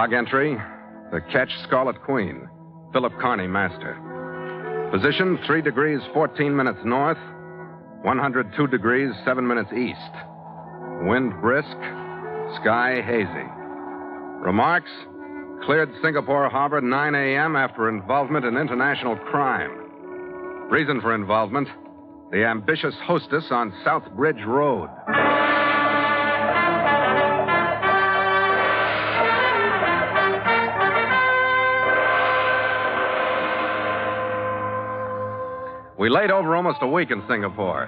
Log entry The Ketch Scarlet Queen, Philip Carney, master. Position 3 degrees 14 minutes north, 102 degrees 7 minutes east. Wind brisk, sky hazy. Remarks Cleared Singapore Harbor 9 a.m. after involvement in international crime. Reason for involvement the ambitious hostess on South Bridge Road. We laid over almost a week in Singapore.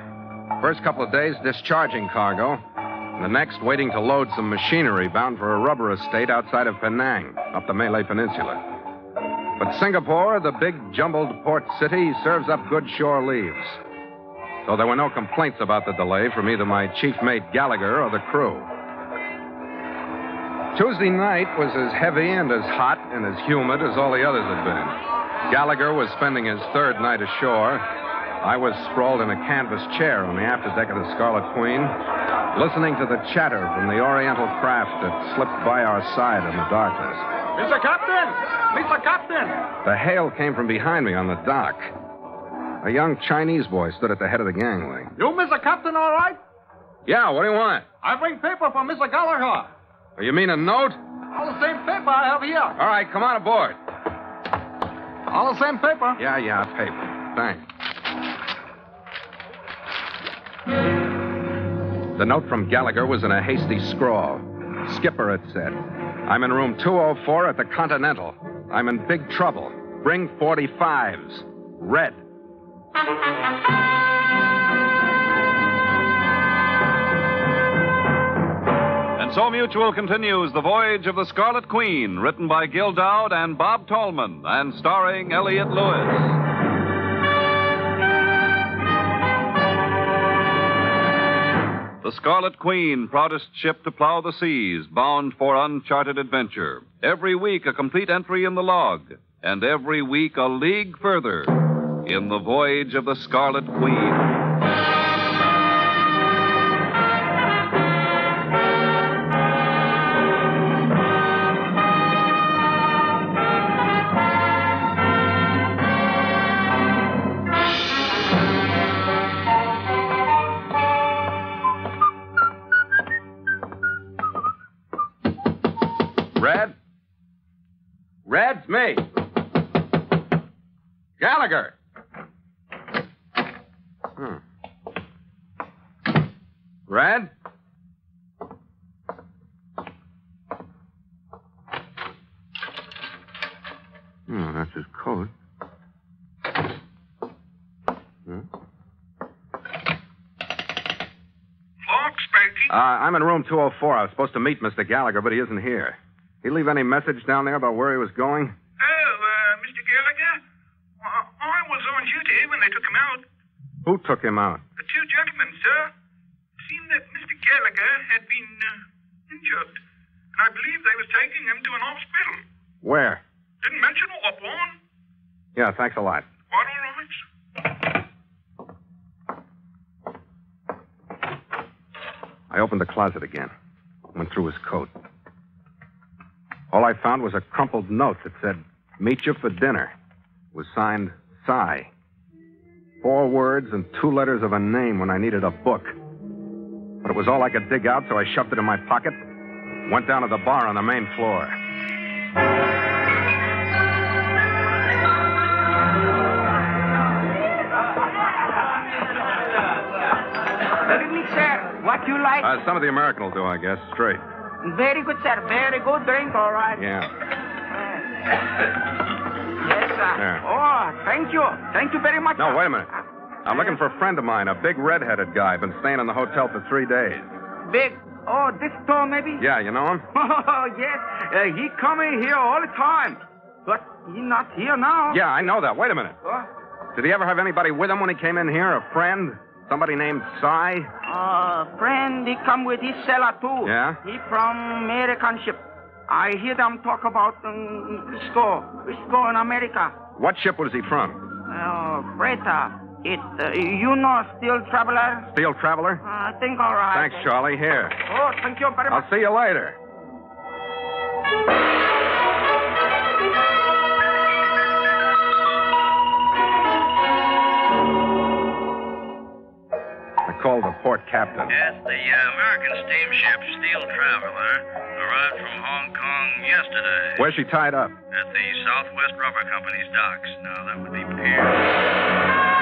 First couple of days discharging cargo, and the next waiting to load some machinery bound for a rubber estate outside of Penang, up the Malay Peninsula. But Singapore, the big jumbled port city, serves up good shore leaves. So there were no complaints about the delay from either my chief mate Gallagher or the crew. Tuesday night was as heavy and as hot and as humid as all the others had been. Gallagher was spending his third night ashore. I was sprawled in a canvas chair on the afterdeck of the Scarlet Queen, listening to the chatter from the Oriental craft that slipped by our side in the darkness. Mr. Captain! Mr. Captain! The hail came from behind me on the dock. A young Chinese boy stood at the head of the gangway. You, Mr. Captain, all right? Yeah, what do you want? I bring paper for Mr. Gallagher. Oh, you mean a note? All the same paper I have here. All right, come on aboard. All the same paper. Yeah, yeah, paper. Thanks. The note from Gallagher was in a hasty scrawl. Skipper, it said. I'm in room 204 at the Continental. I'm in big trouble. Bring 45s. Red. And so Mutual continues The Voyage of the Scarlet Queen, written by Gil Doud and Bob Tallman, and starring Elliot Lewis. The Scarlet Queen, proudest ship to plow the seas, bound for uncharted adventure. Every week, a complete entry in the log, and every week, a league further in the voyage of the Scarlet Queen. Uh, I'm in room 204. I was supposed to meet Mr. Gallagher, but he isn't here. He leave any message down there about where he was going? Oh, uh, Mr. Gallagher? Well, I was on duty when they took him out. Who took him out? The two gentlemen, sir. It seemed that Mr. Gallagher had been uh, injured, and I believe they was taking him to an hospital. Where? Didn't mention what one. Yeah, thanks a lot. I opened the closet again, went through his coat. All I found was a crumpled note that said, Meet you for dinner. It was signed Cy. Four words and two letters of a name when I needed a book. But it was all I could dig out, so I shoved it in my pocket, went down to the bar on the main floor. What you like? Uh, some of the American will do, I guess. Straight. Very good, sir. Very good drink, all right. Yeah. Yes, sir. Oh, thank you. Thank you very much. No, sir. wait a minute. I'm looking for a friend of mine, a big red-headed guy. Been staying in the hotel for three days. Big. Oh, this store, maybe? Yeah, you know him? Oh, yes. Uh, he coming here all the time. But he not here now. Yeah, I know that. Wait a minute. What? Did he ever have anybody with him when he came in here? A friend? Somebody named Cy? Uh, friend, he come with his seller, too. Yeah? He from American ship. I hear them talk about um. Frisco in America. What ship was he from? Oh, freighter. It, uh, you know, steel traveler? Steel Traveler? Uh, I think all right. Thanks, Charlie. Here. Oh, thank you very much. I'll see you later. Yes, the uh, American steamship Steel Traveler arrived from Hong Kong yesterday Where's she tied up? at the Southwest Rubber Company's docks. Now, that would be Pier.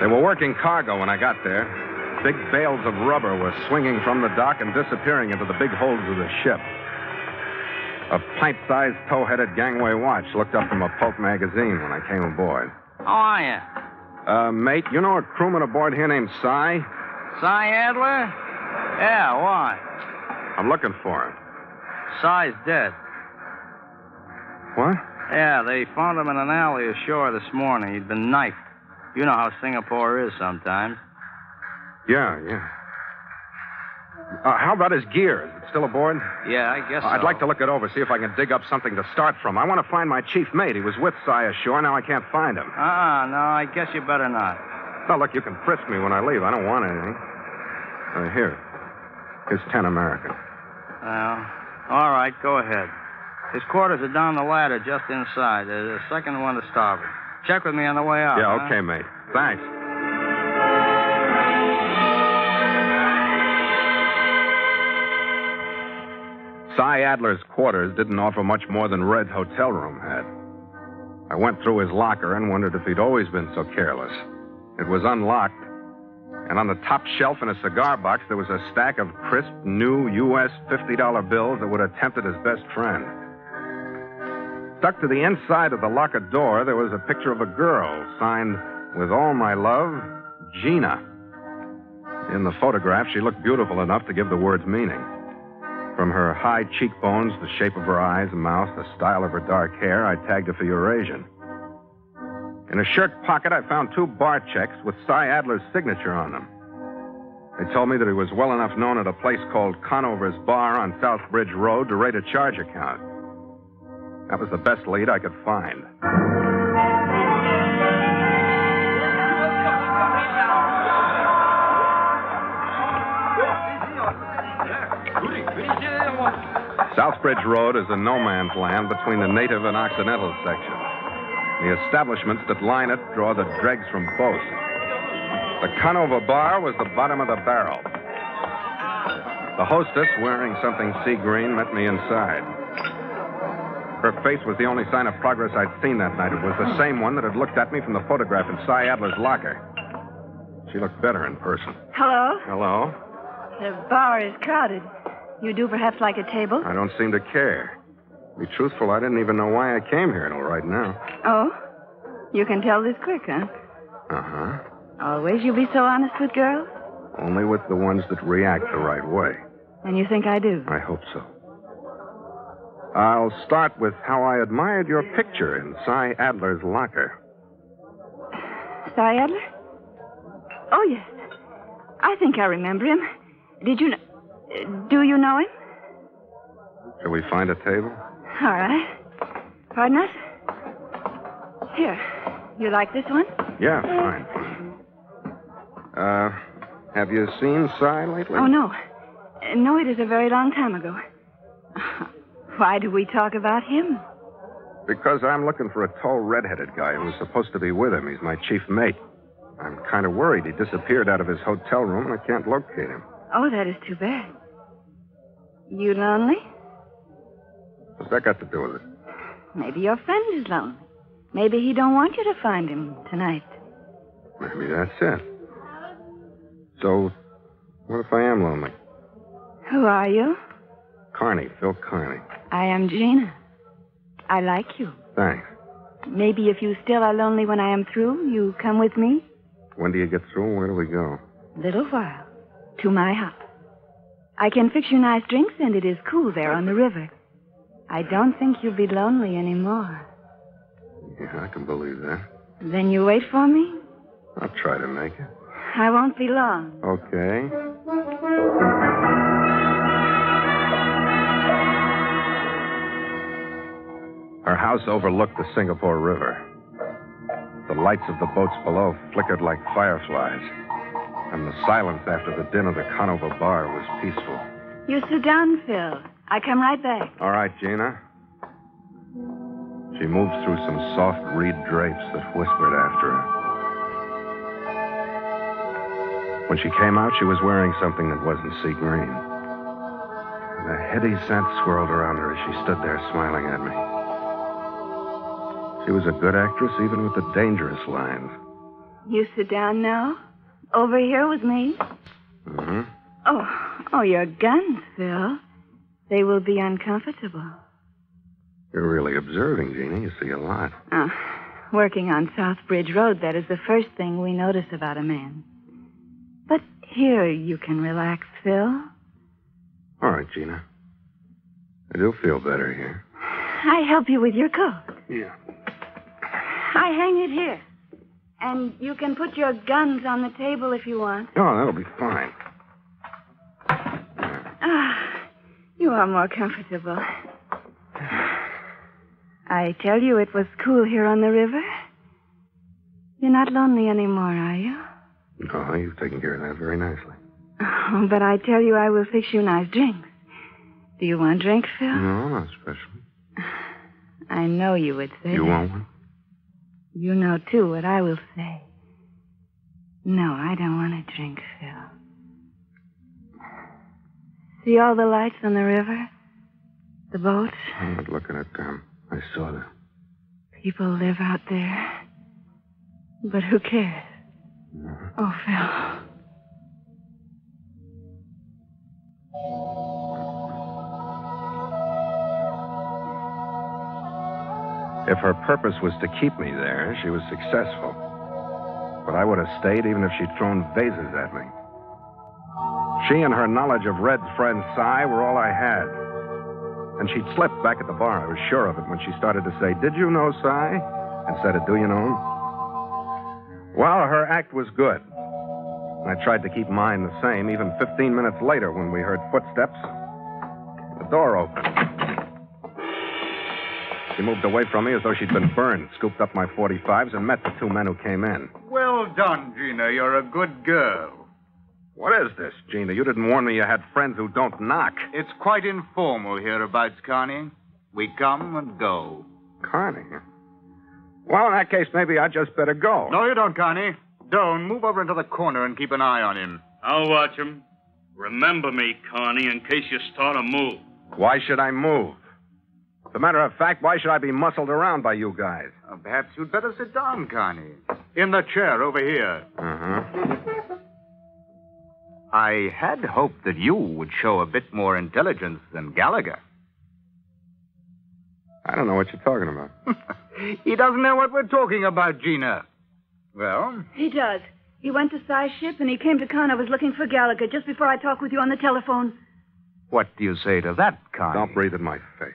They were working cargo when I got there. Big bales of rubber were swinging from the dock and disappearing into the big holds of the ship. A pint sized tow headed gangway watch looked up from a pulp magazine when I came aboard. How are you? Uh, mate, you know a crewman aboard here named Cy? Cy Adler? Yeah, why? I'm looking for him. Cy's dead. What? Yeah, they found him in an alley ashore this morning. He'd been knifed. You know how Singapore is sometimes. Yeah, yeah. Uh, how about his gear? Still aboard? Yeah, I guess so. I'd so. like to look it over, see if I can dig up something to start from. I want to find my chief mate. He was with Cy ashore. Now I can't find him. Uh-uh, no, I guess you better not. Now, look, you can frisk me when I leave. I don't want anything. Uh, here. Here's 10 American. Well, all right, go ahead. His quarters are down the ladder just inside. There's a second one to starboard. Check with me on the way out. yeah, huh? okay, mate. Thanks. Cy Adler's quarters didn't offer much more than Red's hotel room had. I went through his locker and wondered if he'd always been so careless. It was unlocked, and on the top shelf in a cigar box there was a stack of crisp, new U.S. $50 bills that would have tempted his best friend. Stuck to the inside of the locker door, there was a picture of a girl signed, With all my love, Gina. In the photograph, she looked beautiful enough to give the words meaning. From her high cheekbones, the shape of her eyes and mouth, the style of her dark hair, I tagged her for Eurasian. In a shirt pocket, I found two bar checks with Cy Adler's signature on them. They told me that he was well enough known at a place called Conover's Bar on South Bridge Road to rate a charge account. That was the best lead I could find. South Bridge Road is a no man's land between the native and occidental sections. The establishments that line it draw the dregs from both. The Conover Bar was the bottom of the barrel. The hostess, wearing something sea green, met me inside. Her face was the only sign of progress I'd seen that night. It was the same one that had looked at me from the photograph in Cy Adler's locker. She looked better in person. Hello? Hello? The bar is crowded. You do perhaps like a table? I don't seem to care. To be truthful, I didn't even know why I came here till right now. Oh? You can tell this quick, huh? Uh huh. Always you be so honest with girls? Only with the ones that react the right way. And you think I do? I hope so. I'll start with how I admired your picture in Cy Adler's locker. Cy Adler? Oh, yes. I think I remember him. Did you know... Do you know him? Shall we find a table? All right. Pardon us? Here. You like this one? Yeah, fine. Uh, have you seen Cy lately? Oh, no. No, it is a very long time ago. Why do we talk about him? Because I'm looking for a tall, red-headed guy who was supposed to be with him. He's my chief mate. I'm kind of worried. He disappeared out of his hotel room, and I can't locate him. Oh, that is too bad. You lonely? What's that got to do with it? Maybe your friend is lonely. Maybe he don't want you to find him tonight. Maybe that's it. So, what if I am lonely? Who are you? Carney, Phil Carney. I am Gina. I like you. Thanks. Maybe if you still are lonely when I am through, you come with me? When do you get through? Where do we go? Little while. To my hut. I can fix you nice drinks, and it is cool there on the river. I don't think you'll be lonely anymore. Yeah, I can believe that. Then you wait for me? I'll try to make it. I won't be long. Okay. Her house overlooked the Singapore River. The lights of the boats below flickered like fireflies, and the silence after the din of the Conover bar was peaceful. You sit down, Phil. I come right back. All right, Gina. She moved through some soft reed drapes that whispered after her. When she came out, she was wearing something that wasn't sea green. And a heady scent swirled around her as she stood there smiling at me. She was a good actress, even with the dangerous lines. You sit down now. Over here with me. Mm-hmm. Oh, oh, your guns, Phil. They will be uncomfortable. You're really observing, Gina. You see a lot. Oh, working on South Bridge Road, that is the first thing we notice about a man. But here you can relax, Phil. All right, Gina. I do feel better here. I help you with your coat. Yeah. I hang it here. And you can put your guns on the table if you want. Oh, that'll be fine. Ah, you are more comfortable. I tell you, it was cool here on the river. You're not lonely anymore, are you? Oh, you've taken care of that very nicely. Oh, but I tell you, I will fix you nice drinks. Do you want drink, Phil? No, not especially. I know you would say You that. want one? You know, too, what I will say. No, I don't want to drink, Phil. See all the lights on the river? The boats? I'm not looking at them. I saw them. People live out there. But who cares? Mm-hmm. Oh, Phil. If her purpose was to keep me there, she was successful. But I would have stayed even if she'd thrown vases at me. She and her knowledge of Red's friend Cy were all I had. And she'd slipped back at the bar. I was sure of it when she started to say, Did you know Cy? Instead of, Do you know him? Well, her act was good. I tried to keep mine the same, even 15 minutes later when we heard footsteps. The door opened. She moved away from me as though she'd been burned, scooped up my 45s, and met the two men who came in. Well done, Gina. You're a good girl. What is this, Gina? You didn't warn me you had friends who don't knock. It's quite informal hereabouts, Connie. We come and go. Connie? Well, in that case, maybe I'd just better go. No, you don't, Connie. Doan, move over into the corner and keep an eye on him. I'll watch him. Remember me, Connie, in case you start a move. Why should I move? As a matter of fact, why should I be muscled around by you guys? Uh, perhaps you'd better sit down, Connie. In the chair over here. Uh-huh. I had hoped that you would show a bit more intelligence than Gallagher. I don't know what you're talking about. he doesn't know what we're talking about, Gina. Well, He does. He went to Cy's ship and he came to Conover's looking for Gallagher just before I talked with you on the telephone. what do you say to that, Connie? Don't breathe in my face.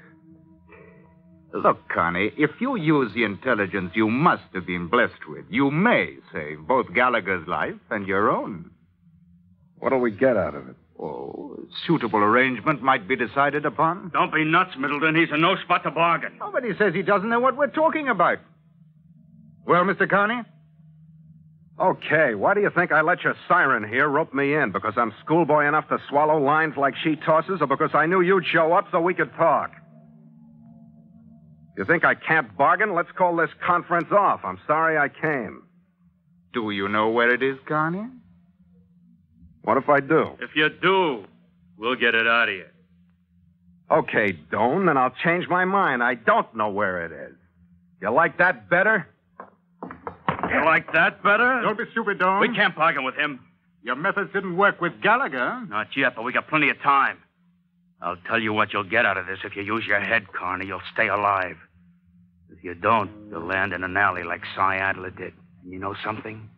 Look, Connie, if you use the intelligence you must have been blessed with, you may save both Gallagher's life and your own. What'll we get out of it? Oh, a suitable arrangement might be decided upon. Don't be nuts, Middleton. He's in no spot to bargain. Oh, Nobody says he doesn't know what we're talking about. Well, Mr. Connie? Okay, why do you think I let your siren here rope me in? Because I'm schoolboy enough to swallow lines like she tosses, or because I knew you'd show up so we could talk? You think I can't bargain? Let's call this conference off. I'm sorry I came. Do you know where it is, Connie? What if I do? If you do, we'll get it out of you. Okay, Doan, then I'll change my mind. I don't know where it is. You like that better? You like that better? Don't be stupid, Doan. We can't bargain with him. Your methods didn't work with Gallagher. Not yet, but we got plenty of time. I'll tell you what you'll get out of this. If you use your head, Carney, you'll stay alive. If you don't, you'll land in an alley like Cy Adler did. And you know something?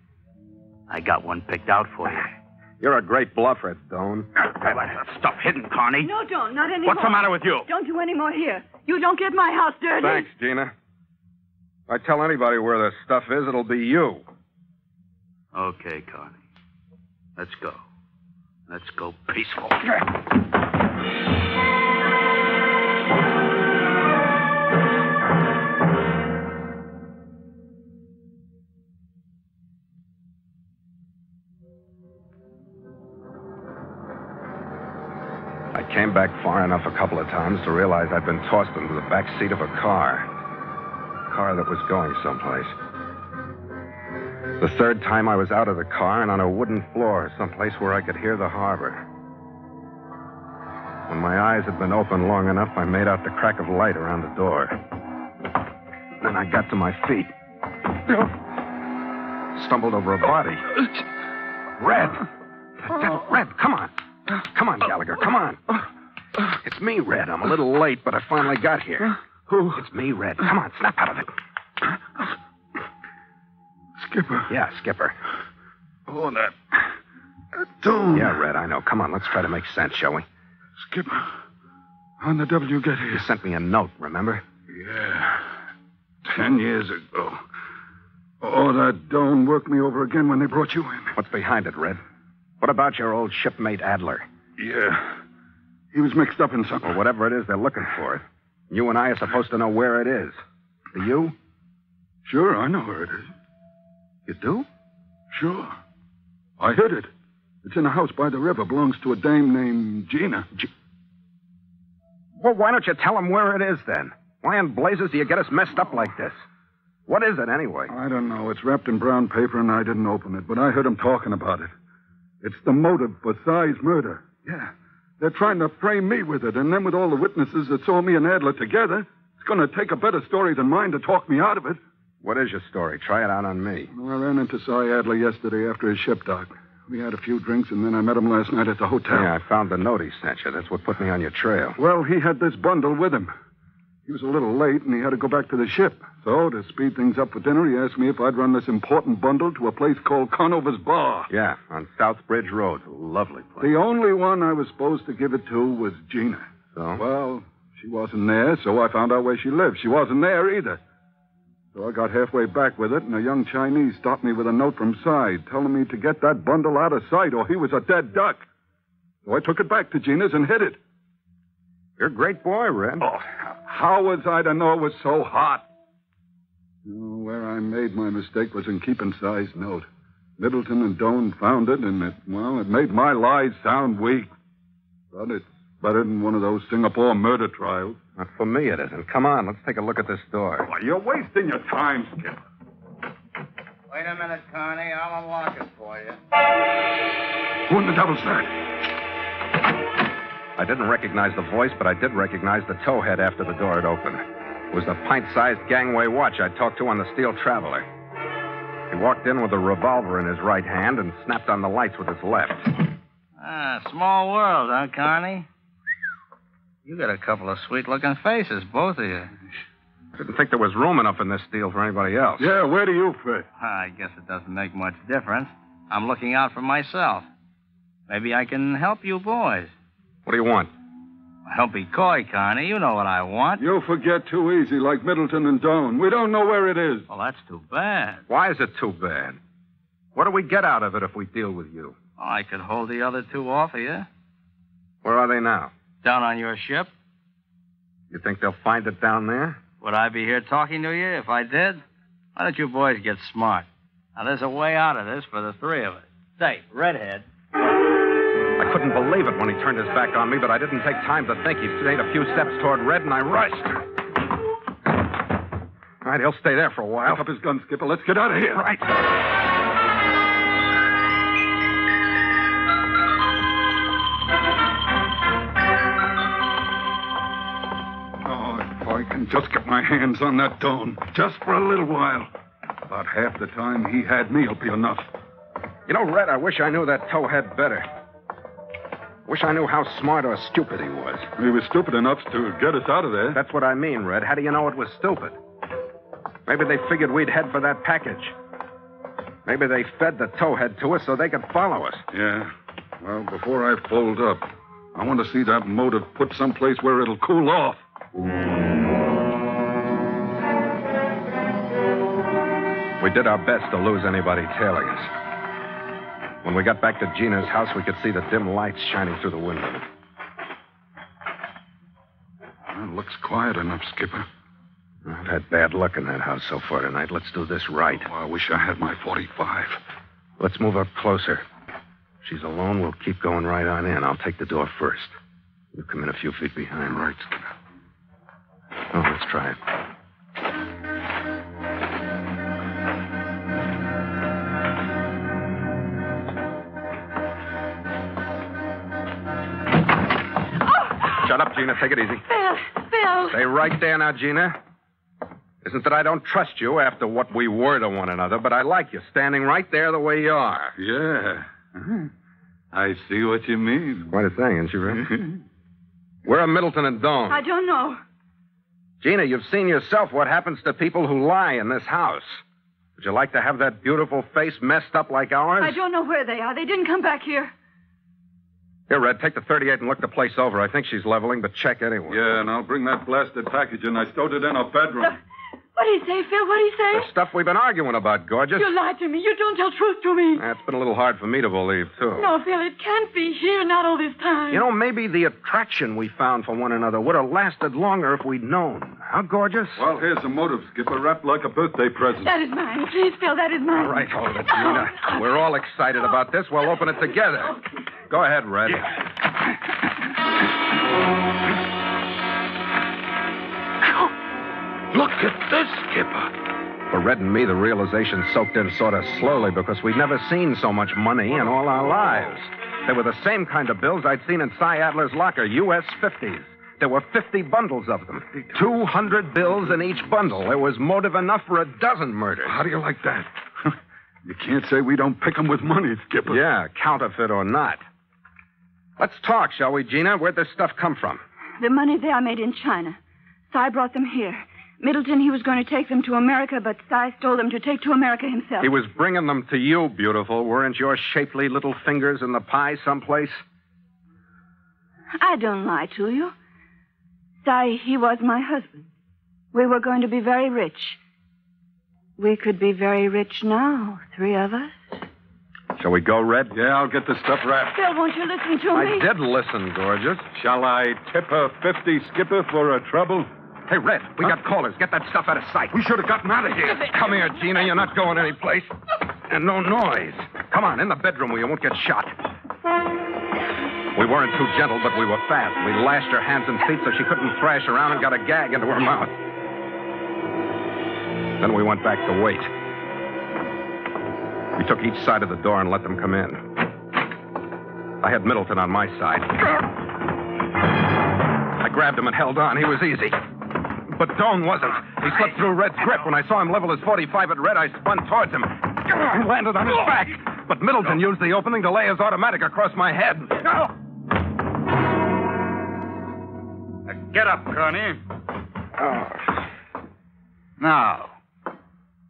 I got one picked out for you. You're a great bluffer, Doan. What's that stuff hidden, Carney? No, don't. Not anymore. What's the matter with you? Don't do any more here. You don't get my house dirty. Thanks, Gina. If I tell anybody where the stuff is, it'll be you. Okay, Carney. Let's go. Let's go peaceful. came back far enough a couple of times to realize I'd been tossed into the back seat of a car. A car that was going someplace. The third time I was out of the car and on a wooden floor, someplace where I could hear the harbor. When my eyes had been open long enough, I made out the crack of light around the door. Then I got to my feet. Stumbled over a body. Red! Red, come on. Come on, Gallagher, come on. It's me, Red. I'm a little late, but I finally got here. Who? It's me, Red. Come on, snap out of it. Skipper. Yeah, Skipper. Oh, that. That dome. Yeah, Red, I know. Come on, let's try to make sense, shall we? Skipper. How the devil you get You sent me a note, remember? Yeah. Ten years ago. Oh, that Doan worked me over again when they brought you in. What's behind it, Red? What about your old shipmate Adler? Yeah. He was mixed up in something. Or whatever it is they're looking for. it. You and I are supposed to know where it is. Do you? Sure, I know where it is. You do? Sure. I hid it. It's in a house by the river. Belongs to a dame named Gina. Well, why don't you tell him where it is then? Why in blazes do you get us messed up like this? What is it anyway? I don't know. It's wrapped in brown paper, and I didn't open it, but I heard him talking about it. It's the motive for Cy's murder. Yeah. They're trying to frame me with it, and then with all the witnesses that saw me and Adler together, it's going to take a better story than mine to talk me out of it. What is your story? Try it out on me. Well, I ran into Cy Adler yesterday after his ship docked. We had a few drinks, and then I met him last night at the hotel. Yeah, I found the note he sent you. That's what put me on your trail. Well, he had this bundle with him. He was a little late, and he had to go back to the ship. So, to speed things up for dinner, he asked me if I'd run this important bundle to a place called Conover's Bar. Yeah, on South Bridge Road. Lovely place. The only one I was supposed to give it to was Gina. So? Well, she wasn't there, so I found out where she lived. She wasn't there either. So I got halfway back with it, and a young Chinese stopped me with a note from Cy telling me to get that bundle out of sight or he was a dead duck. So I took it back to Gina's and hid it. You're a great boy, Red. Oh, how was I to know it was so hot? Oh, where I made my mistake was in keeping Cy's note. Middleton and Doan found it, and it, well, it made my lies sound weak. But it's better than one of those Singapore murder trials. Not for me, it isn't. Come on, let's take a look at this door. Why, you're wasting your time, Skip. Wait a minute, Connie. I'll unlock it for you. Who in the devil's that? I didn't recognize the voice, but I did recognize the towhead after the door had opened. It was the pint-sized gangway watch I talked to on the Steel Traveler. He walked in with a revolver in his right hand and snapped on the lights with his left. Ah, small world, huh, Connie? You got a couple of sweet-looking faces, both of you. Didn't think there was room enough in this deal for anybody else. Yeah, where do you fit? I guess it doesn't make much difference. I'm looking out for myself. Maybe I can help you boys. What do you want? Don't be coy, Connie. You know what I want. You forget too easy, like Middleton and Doan. We don't know where it is. Well, that's too bad. Why is it too bad? What do we get out of it if we deal with you? Oh, I could hold the other two off of you. Where are they now? Down on your ship. You think they'll find it down there? Would I be here talking to you if I did? Why don't you boys get smart? Now, there's a way out of this for the three of us. Say, Redhead. Couldn't believe it when he turned his back on me, but I didn't take time to think. He made a few steps toward Red, and I rushed. All right, he'll stay there for a while. Pick up his gun, Skipper. Let's get out of here. Right. Oh, if I can just get my hands on that Doan, just for a little while. About half the time he had me will be enough. You know, Red, I wish I knew that towhead better. Wish I knew how smart or stupid he was. He was stupid enough to get us out of there. That's what I mean, Red. How do you know it was stupid? Maybe they figured we'd head for that package. Maybe they fed the towhead to us so they could follow us. Yeah. Well, before I fold up, I want to see that motive put someplace where it'll cool off. We did our best to lose anybody tailing us. When we got back to Gina's house, we could see the dim lights shining through the window. Well, looks quiet enough, Skipper. I've had bad luck in that house so far tonight. Let's do this right. Oh, I wish I had my 45. Let's move up closer. She's alone. We'll keep going right on in. I'll take the door first. You come in a few feet behind. Right. Skipper. Oh, let's try it. Gina. Take it easy. Phil, Phil. Stay right there now, Gina. Isn't that I don't trust you after what we were to one another, but I like you standing right there the way you are. Yeah. Uh-huh. I see what you mean. Quite a thing, isn't she, Red? Where are Middleton and Doan? I don't know. Gina, you've seen yourself what happens to people who lie in this house. Would you like to have that beautiful face messed up like ours? I don't know where they are. They didn't come back here. Here, Red, take the 38 and look the place over. I think she's leveling, but check anyway. Yeah, and I'll bring that blasted package in. I stowed it in her bedroom. What do he say, Phil? What do he say? The stuff we've been arguing about, gorgeous. You lied to me. You don't tell truth to me. That's been a little hard for me to believe, too. No, Phil, it can't be here, not all this time. You know, maybe the attraction we found for one another would have lasted longer if we'd known. How gorgeous? Well, here's the motive, Skipper, wrapped like a birthday present. That is mine. Please, Phil, that is mine. All right, hold it, Gina. We're all excited about this. We'll open it together. Go ahead, Red. Look at this, Skipper. For Red and me, the realization soaked in sort of slowly because we'd never seen so much money in all our lives. They were the same kind of bills I'd seen in Cy Adler's locker, U.S. 50s. There were 50 bundles of them. 200 bills in each bundle. There was motive enough for a dozen murders. How do you like that? you can't say we don't pick 'em with money, Skipper. Yeah, counterfeit or not. Let's talk, shall we, Gina? Where'd this stuff come from? The money they are made in China. Cy brought them here. Middleton, he was going to take them to America, but Cy stole them to take to America himself. He was bringing them to you, beautiful. Weren't your shapely little fingers in the pie someplace? I don't lie to you. Cy, he was my husband. We were going to be very rich. We could be very rich now, three of us. Shall we go, Red? Yeah, I'll get the stuff wrapped. Phil, won't you listen to I me? I did listen, gorgeous. Shall I tip her 50, Skipper, for her trouble? Hey, Red, we got callers. Get that stuff out of sight. We should have gotten out of here. Come here, Gina. You're not going anyplace. And no noise. Come on, in the bedroom where you won't get shot. We weren't too gentle, but we were fast. We lashed her hands and feet so she couldn't thrash around and got a gag into her mouth. Then we went back to wait. We took each side of the door and let them come in. I had Middleton on my side. I grabbed him and held on. He was easy. But Doan wasn't. He slipped through Red's grip. When I saw him level his 45 at Red, I spun towards him. He landed on his back. But Middleton used the opening to lay his automatic across my head. Get up, Connie. Now,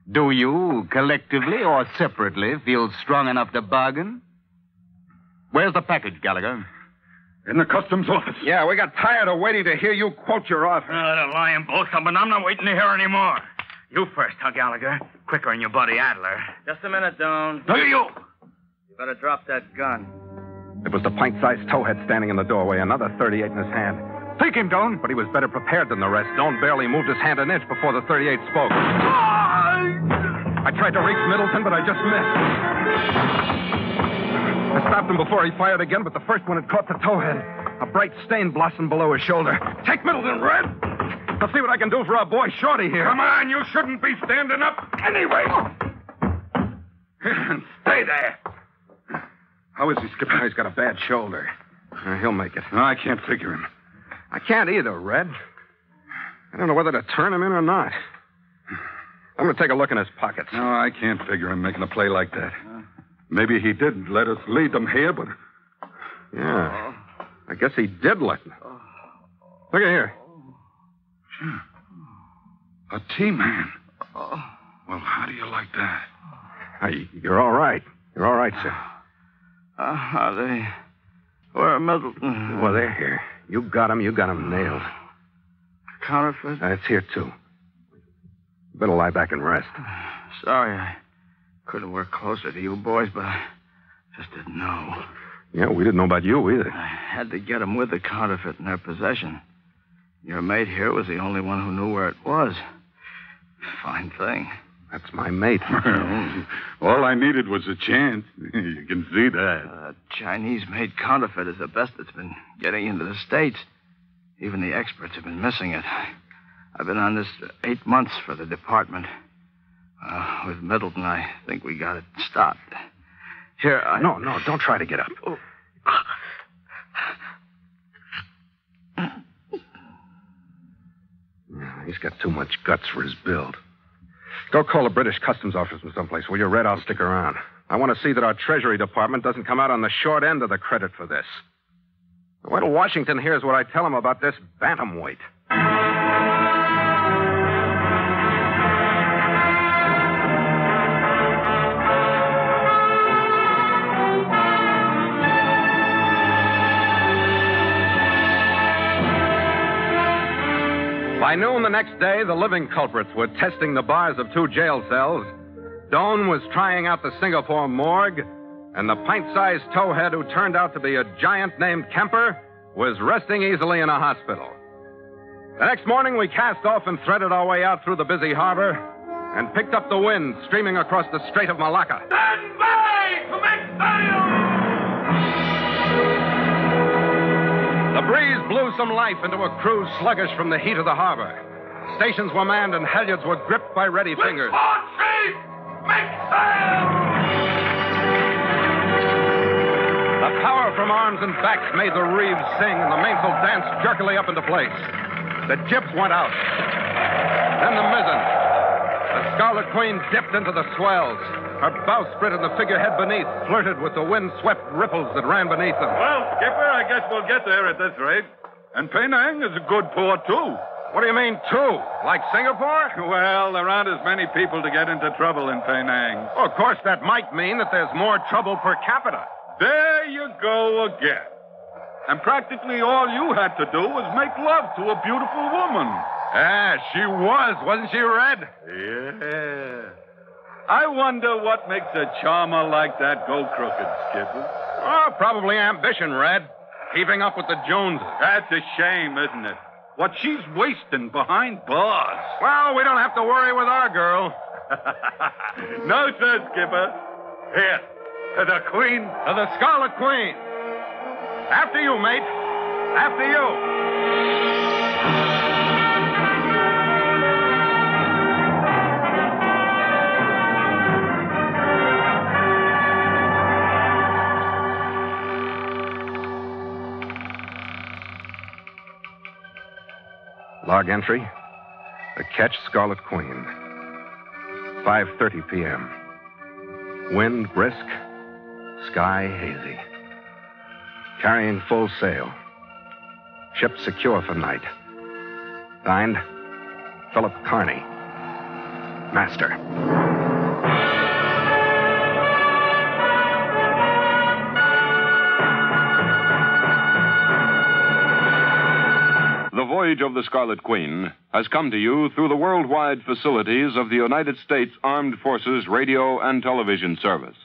do you, collectively or separately, feel strong enough to bargain? Where's the package, Gallagher? In the customs office. Yeah, we got tired of waiting to hear you quote your offer. Uh, the lying both of them, but I'm not waiting to hear any more. You first, huh, Gallagher? Quicker than your buddy Adler. Just a minute, Doan. No, you. You better drop that gun. It was the pint-sized towhead standing in the doorway, another 38 in his hand. Take him, Doan. But he was better prepared than the rest. Doan barely moved his hand an inch before the 38 spoke. I tried to reach Middleton, but I just missed. I stopped him before he fired again, but the first one had caught the towhead. A bright stain blossomed below his shoulder. Take Middleton, Red! I'll see what I can do for our boy Shorty here. Come on, you shouldn't be standing up anyway. Stay there. How is he, Skipper? He's got a bad shoulder. Uh, he'll make it. No, I can't figure him. I can't either, Red. I don't know whether to turn him in or not. I'm going to take a look in his pockets. No, I can't figure him making a play like that. Maybe he did let us lead them here, but Yeah. I guess he did let them. Look at here. a T-man. Well, how do you like that? Hey, you're all right. You're all right, sir. Uh, are they. Where are Middleton? Well, they're here. You got him. You got him nailed. Counterfeit? Uh, it's here, too. Better lie back and rest. Sorry, I couldn't work closer to you boys, but I just didn't know. Yeah, we didn't know about you either. I had to get 'em with the counterfeit in their possession. Your mate here was the only one who knew where it was. Fine thing. That's my mate. All I needed was a chance. you can see that. Uh, Chinese made counterfeit is the best that's been getting into the States. Even the experts have been missing it. I've been on this eight months for the department. Uh, with Middleton, I think we got it stopped. Here, I. No, no, don't try to get up. Oh. He's got too much guts for his build. Go call the British Customs Office from someplace. Will you, Red? I'll stick around. I want to see that our Treasury Department doesn't come out on the short end of the credit for this. Wait till Washington hears what I tell him about this bantamweight. By noon the next day, the living culprits were testing the bars of two jail cells. Doan was trying out the Singapore morgue, and the pint sized towhead who turned out to be a giant named Kemper was resting easily in a hospital. The next morning, we cast off and threaded our way out through the busy harbor and picked up the wind streaming across the Strait of Malacca. Stand by make sail! The breeze blew some life into a crew sluggish from the heat of the harbor. Stations were manned and halyards were gripped by ready fingers. Port sheet! Make sail! The power from arms and backs made the reeves sing and the mainsail danced jerkily up into place. The jibs went out. Then the mizzen. The Scarlet Queen dipped into the swells. Her bowsprit and the figurehead beneath flirted with the wind-swept ripples that ran beneath them. Well, Skipper, I guess we'll get there at this rate. And Penang is a good port, too. What do you mean, two? Like Singapore? Well, there aren't as many people to get into trouble in Penang. Of course, that might mean that there's more trouble per capita. There you go again. And practically all you had to do was make love to a beautiful woman. Ah, she was, wasn't she, Red? Yeah. I wonder what makes a charmer like that go crooked, Skipper. Oh, probably ambition, Red. Keeping up with the Joneses. That's a shame, isn't it? What she's wasting behind bars. Well, we don't have to worry with our girl. no, sir, Skipper. Here, to the Queen. To the Scarlet Queen. After you, mate. After you. Log entry. The Ketch Scarlet Queen. 5:30 p.m. Wind brisk, sky hazy. Carrying full sail. Ship secure for night. Signed, Philip Carney, Master. Of the Scarlet Queen has come to you through the worldwide facilities of the United States Armed Forces Radio and Television Service.